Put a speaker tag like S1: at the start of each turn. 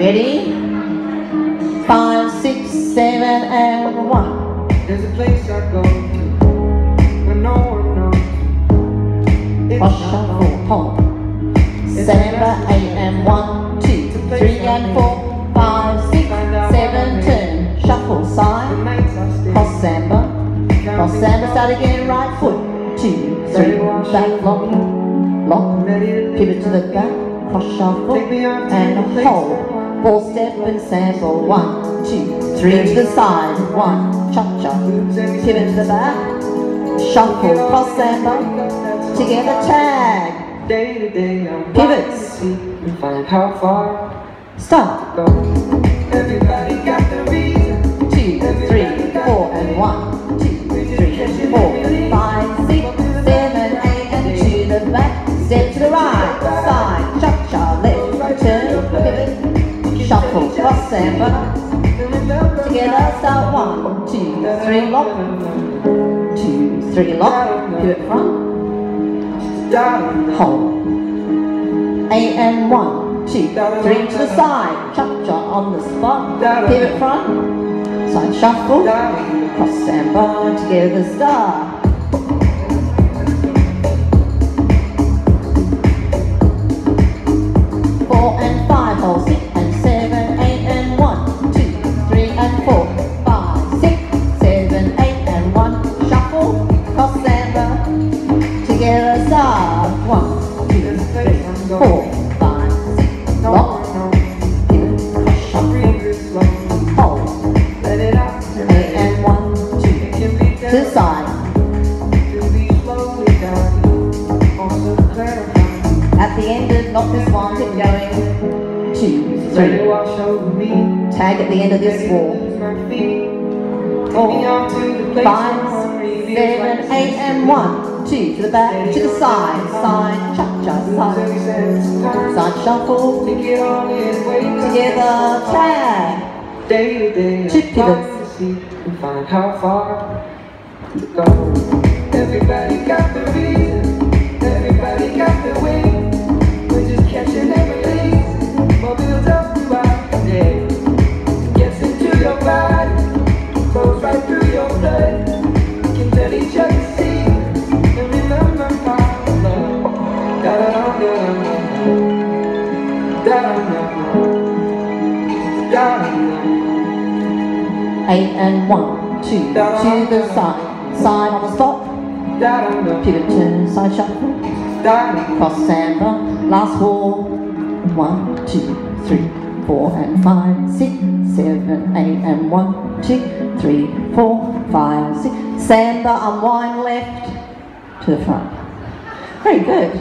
S1: Ready? Five, six, seven, and one.
S2: There's a place I go to when no one knows. It's
S1: Or
S2: not
S1: shuffle,
S2: home.
S1: hold. Samba, eight, and one, two, three, and four, five, six, seven, turn. Shuffle, side.
S2: nights I stay.
S1: Cross samba. Cross samba, start again, right foot. Two, three, back, lock, lock. Pivot to the back, cross shuffle, and hold. Four step and sample. One, two, three to the side. One, cha cha. Pivot to the back, shuffle, cross samba. Together, tag.
S2: Day to day, I'm
S1: Pivots.
S2: to and find how far
S1: Stop.
S2: Everybody got the reason.
S1: Two, three, four, and one, two, three, four, cross samba. Together, start one, two, three, lock, two, three, lock, pivot front, hold. Eight and one, two, three to the side, cha cha on the spot, pivot front, side shuffle, cross samba, together star. One, two, three, four, five, six, lock, pivot, cross hold, and one, two, side. At the end of not this one, keep going. Two, three. Tag at the end of this wall. Five, seven, eight, and one. Two to the back, to the side, side, cha cha, side, side shuffle. Together, tag.
S2: Day to day,
S1: Two pivots.
S2: find how far to go.
S1: Eight and one, two, to the side, side on the spot. Pivot turn, side shuffle. Cross samba, last wall. One, two, three, four, and five, six, seven, eight, and one, two, three, four, five, six. Samba, unwind left to the front. Very good.